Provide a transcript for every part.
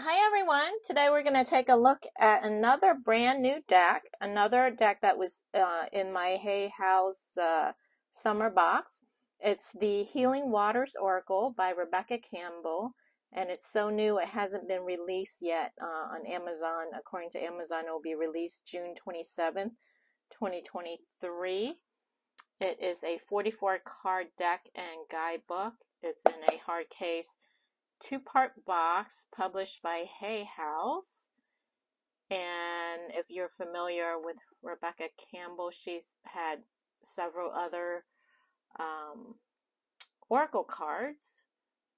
Hi everyone. Today we're going to take a look at another brand new deck, another deck that was uh, in my Hay House uh, summer box. It's the Healing Waters Oracle by Rebecca Campbell, and it's so new it hasn't been released yet uh, on Amazon. According to Amazon, it will be released June 27th, 2023. It is a 44 card deck and guidebook. It's in a hard case two part box published by Hay House. And if you're familiar with Rebecca Campbell, she's had several other um, Oracle cards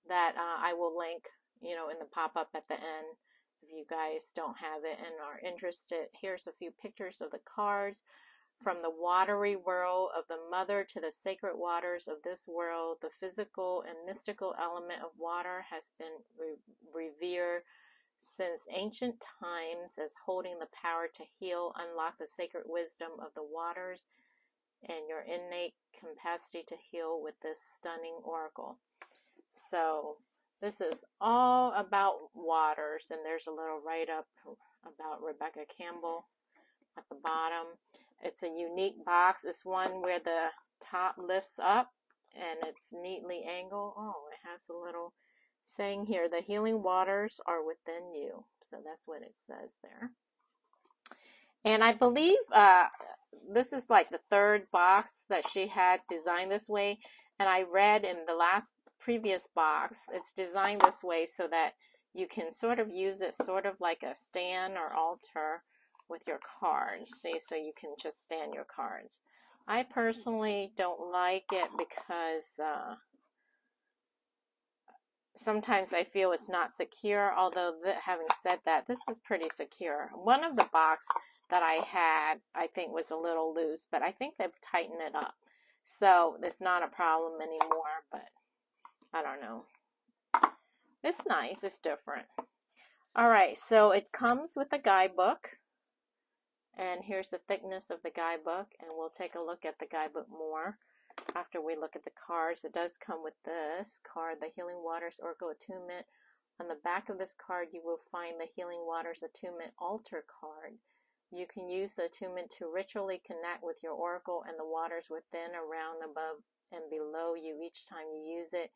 that uh, I will link, you know, in the pop up at the end if you guys don't have it and are interested. Here's a few pictures of the cards. From the watery world of the mother to the sacred waters of this world, the physical and mystical element of water has been re revered since ancient times as holding the power to heal, unlock the sacred wisdom of the waters, and your innate capacity to heal with this stunning oracle. So, this is all about waters, and there's a little write up about Rebecca Campbell at the bottom. It's a unique box. It's one where the top lifts up and it's neatly angled. Oh, it has a little saying here, the healing waters are within you. So that's what it says there. And I believe uh, this is like the third box that she had designed this way. And I read in the last previous box, it's designed this way so that you can sort of use it sort of like a stand or altar with your cards. See, so you can just stand your cards. I personally don't like it because uh, sometimes I feel it's not secure, although having said that, this is pretty secure. One of the box that I had, I think was a little loose, but I think they've tightened it up. So it's not a problem anymore, but I don't know. It's nice, it's different. All right, so it comes with a guidebook. And here's the thickness of the guidebook, and we'll take a look at the guidebook more after we look at the cards. It does come with this card, the Healing Waters Oracle Attunement. On the back of this card, you will find the Healing Waters Attunement Altar card. You can use the attunement to ritually connect with your oracle and the waters within, around, above, and below you each time you use it.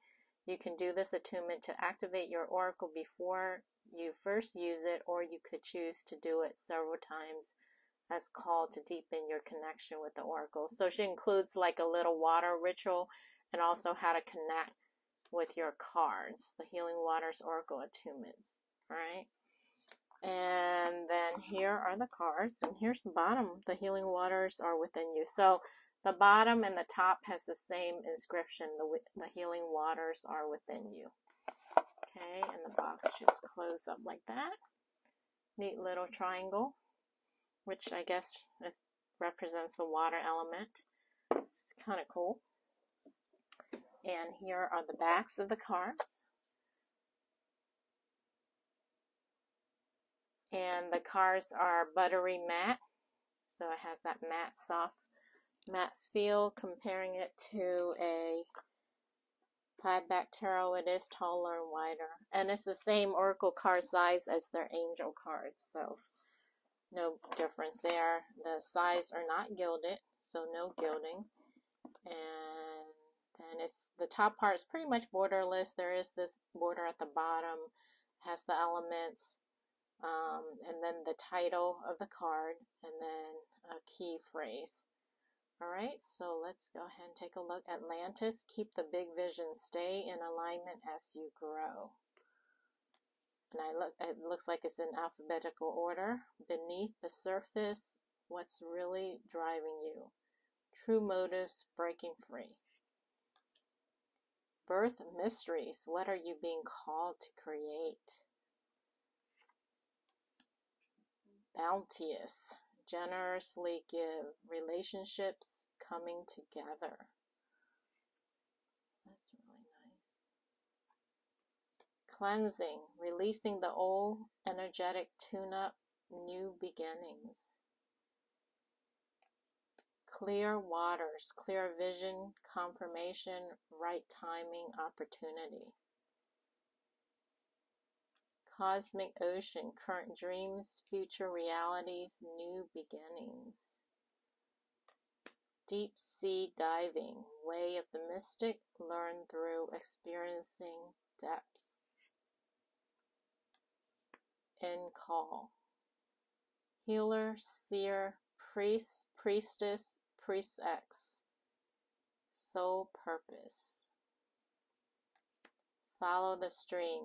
You can do this attunement to activate your oracle before you first use it, or you could choose to do it several times as called to deepen your connection with the oracle. So she includes like a little water ritual and also how to connect with your cards, the Healing Waters Oracle attunements, right? And then here are the cards, and here's the bottom. The Healing Waters are within you. So the bottom and the top has the same inscription. The, the Healing Waters are within you. Okay, and the box just close up like that. Neat little triangle which I guess is, represents the water element. It's kind of cool. And here are the backs of the cards. And the cards are buttery matte. So it has that matte, soft, matte feel, comparing it to a Plaidback Tarot. It is taller and wider. And it's the same Oracle card size as their Angel cards. So no difference there. The sides are not gilded, so no gilding. And then it's the top part is pretty much borderless. There is this border at the bottom, has the elements, um, and then the title of the card, and then a key phrase. All right, so let's go ahead and take a look. Atlantis, keep the big vision, stay in alignment as you grow and I look it looks like it's in alphabetical order. Beneath the surface, what's really driving you? True motives breaking free. Birth mysteries, what are you being called to create? Bounteous, generously give, relationships coming together. That's cleansing, releasing the old energetic tune up, new beginnings. Clear waters, clear vision, confirmation, right timing, opportunity. cosmic ocean, current dreams, future realities, new beginnings. Deep sea diving, way of the mystic, learn through experiencing depths. In call. Healer, seer, priest, priestess, priestess. Soul purpose. Follow the stream.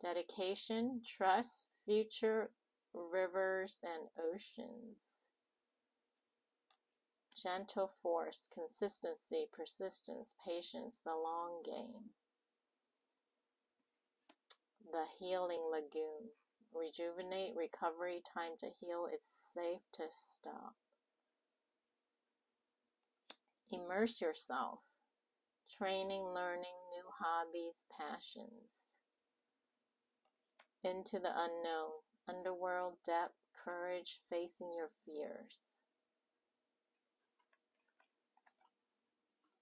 Dedication, trust, future, rivers, and oceans. Gentle force, consistency, persistence, patience, the long game. The healing lagoon. Rejuvenate, recovery, time to heal. It's safe to stop. Immerse yourself. Training, learning, new hobbies, passions. Into the unknown. Underworld, depth, courage, facing your fears.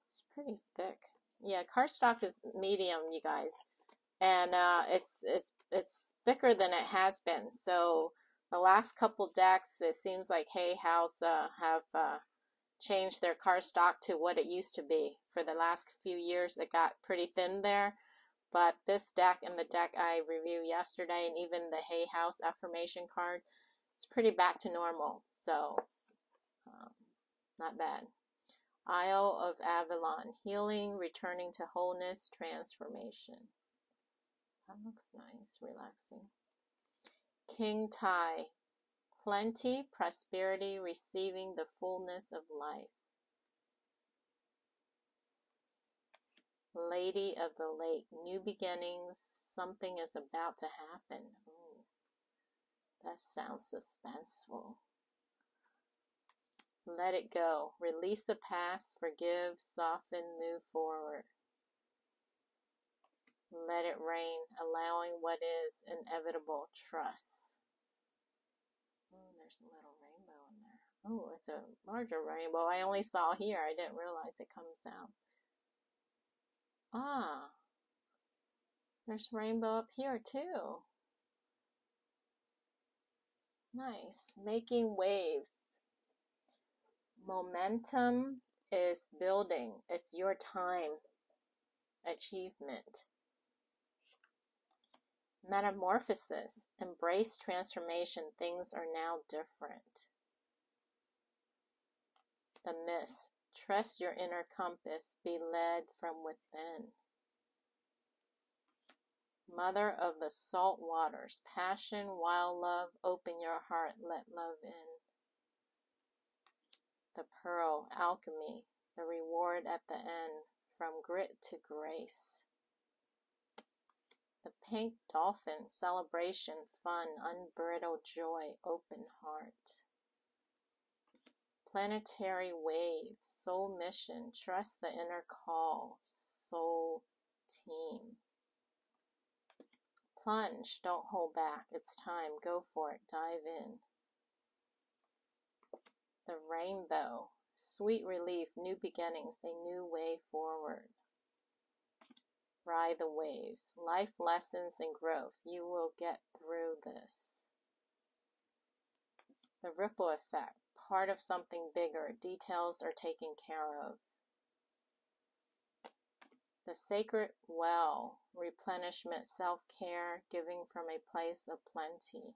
It's pretty thick. Yeah, cardstock is medium, you guys, and uh, it's it's it's thicker than it has been. So the last couple decks, it seems like Hay House uh, have uh, changed their car stock to what it used to be. For the last few years, it got pretty thin there. But this deck and the deck I reviewed yesterday, and even the Hay House affirmation card, it's pretty back to normal. So, um, not bad. Isle of Avalon, healing, returning to wholeness, transformation. That looks nice, relaxing. King Tide, plenty, prosperity, receiving the fullness of life. Lady of the Lake, new beginnings, something is about to happen. Ooh, that sounds suspenseful. Let it go. Release the past, forgive, soften, move forward. Let it rain, allowing what is inevitable. Trust. Oh, there's a little rainbow in there. Oh, it's a larger rainbow. I only saw here. I didn't realize it comes out. Ah, there's rainbow up here too. Nice. Making waves. Momentum is building. It's your time. Achievement. Metamorphosis. Embrace transformation. Things are now different. The mist. Trust your inner compass. Be led from within. Mother of the salt waters. Passion, wild love. Open your heart. Let love in the pearl, alchemy, the reward at the end, from grit to grace. The pink dolphin, celebration, fun, unbridled joy, open heart. Planetary wave, soul mission, trust the inner call, soul team. Plunge, don't hold back, it's time, go for it, dive in. The rainbow, sweet relief, new beginnings, a new way forward. Ride the waves, life lessons and growth. You will get through this. The ripple effect, part of something bigger. Details are taken care of. The sacred well, replenishment, self care, giving from a place of plenty.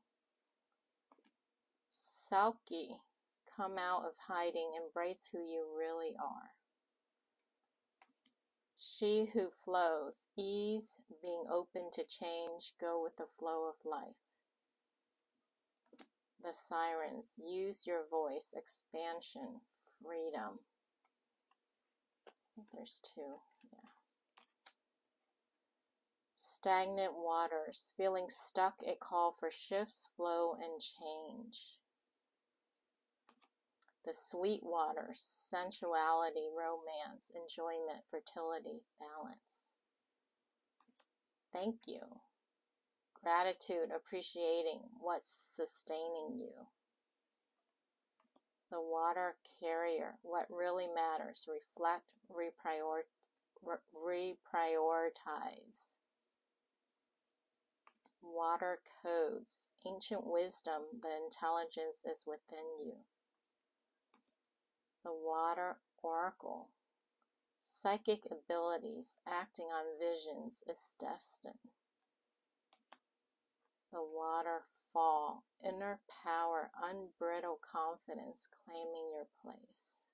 Selkie, Come out of hiding, embrace who you really are. She who flows, ease, being open to change, go with the flow of life. The sirens, use your voice, expansion, freedom. There's two, yeah. Stagnant waters, feeling stuck, a call for shifts, flow, and change the sweet waters, sensuality, romance, enjoyment, fertility, balance. Thank you. Gratitude, appreciating what's sustaining you. The water carrier, what really matters, reflect, reprioritize. Water codes, ancient wisdom, the intelligence is within you. The water oracle, psychic abilities, acting on visions is destined. The waterfall, inner power, unbridled confidence claiming your place.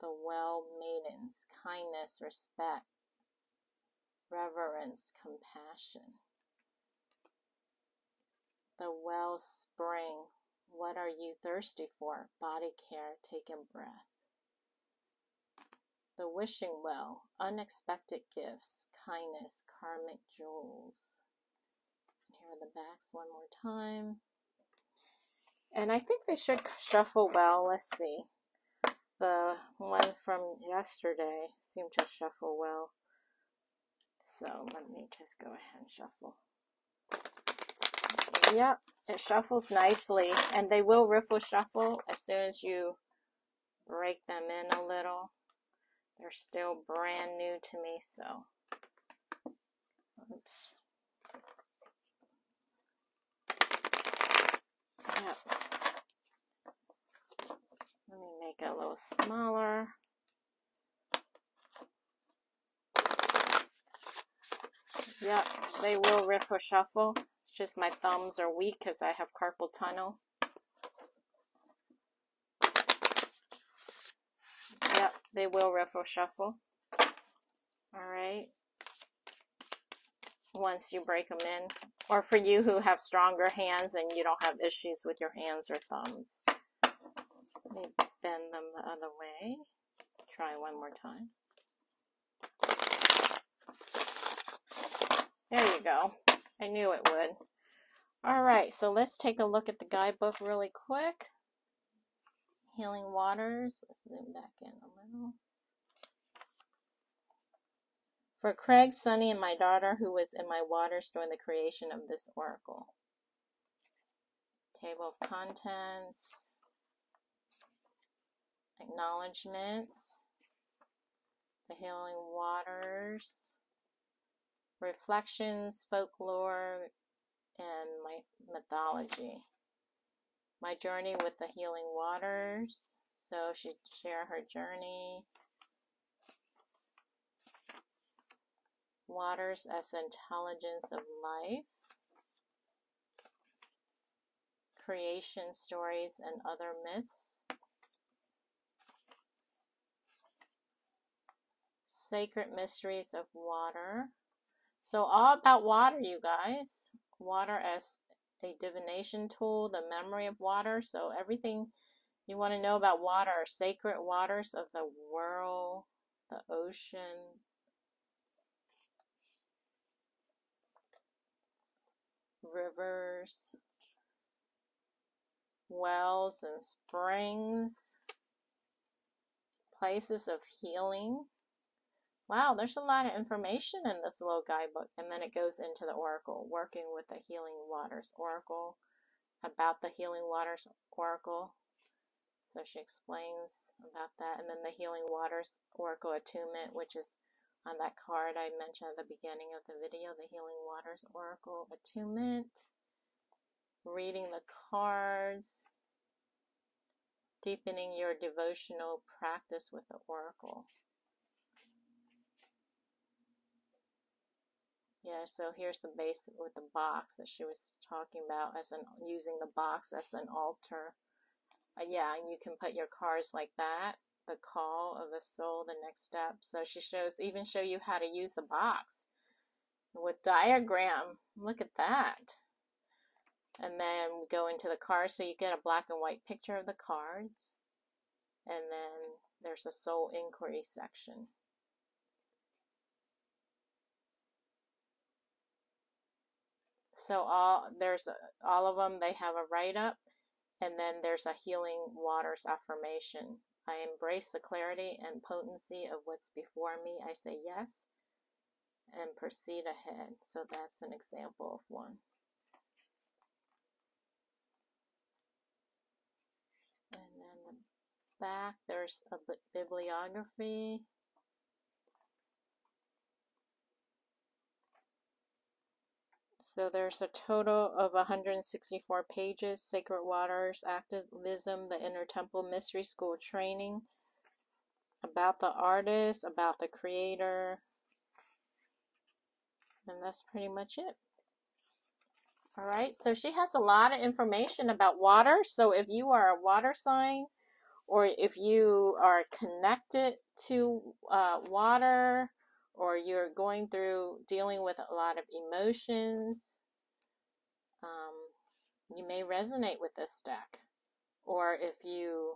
The well maidens, kindness, respect, reverence, compassion. The wellspring, what are you thirsty for? Body care, taking breath. The wishing well, unexpected gifts, kindness, karmic jewels. Here are the backs one more time. And I think they should shuffle well. Let's see. The one from yesterday seemed to shuffle well. So let me just go ahead and shuffle. Yep, it shuffles nicely. And they will riffle shuffle as soon as you break them in a little. They're still brand new to me, so. Oops. Yep. Let me make it a little smaller. Yep, they will riffle shuffle. It's just my thumbs are weak because I have carpal tunnel. Yep, they will riffle shuffle. Alright. Once you break them in. Or for you who have stronger hands and you don't have issues with your hands or thumbs. Let me bend them the other way. Try one more time. There you go. I knew it would. All right, so let's take a look at the guidebook really quick. Healing Waters. Let's zoom back in a little. For Craig, Sunny, and my daughter who was in my waters during the creation of this oracle. Table of contents. Acknowledgements. The Healing Waters reflections, folklore, and my mythology. My journey with the healing waters. So she share her journey. Waters as intelligence of life. Creation stories and other myths. Sacred mysteries of water. So all about water, you guys. Water as a divination tool, the memory of water. So everything you want to know about water are sacred waters of the world, the ocean, rivers, wells and springs, places of healing. Wow, there's a lot of information in this little guidebook. And then it goes into the oracle, working with the Healing Waters Oracle, about the Healing Waters Oracle. So she explains about that. And then the Healing Waters Oracle Attunement, which is on that card I mentioned at the beginning of the video, the Healing Waters Oracle Attunement. Reading the cards, deepening your devotional practice with the oracle. Yeah, so here's the base with the box that she was talking about as an using the box as an altar. Uh, yeah, and you can put your cards like that. The call of the soul, the next step. So she shows even show you how to use the box with diagram. Look at that. And then we go into the cards so you get a black and white picture of the cards. And then there's a soul inquiry section. So all there's all of them. They have a write up, and then there's a healing waters affirmation. I embrace the clarity and potency of what's before me. I say yes and proceed ahead. So that's an example of one. And then the back, there's a bibliography So there's a total of 164 pages, Sacred Waters, Activism, the Inner Temple Mystery School Training, about the artist, about the creator, and that's pretty much it. All right, so she has a lot of information about water. So if you are a water sign, or if you are connected to uh, water, or you're going through dealing with a lot of emotions, um, you may resonate with this deck. Or if you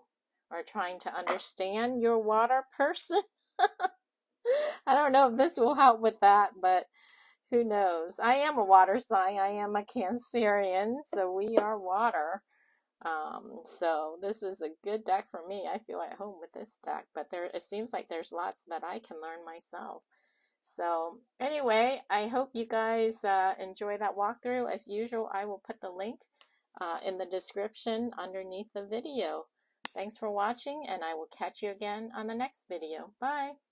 are trying to understand your water person, I don't know if this will help with that, but who knows? I am a water sign. I am a Cancerian, so we are water. Um, so this is a good deck for me. I feel at home with this deck, but there it seems like there's lots that I can learn myself. So anyway, I hope you guys uh, enjoy that walkthrough. As usual, I will put the link uh, in the description underneath the video. Thanks for watching, and I will catch you again on the next video. Bye!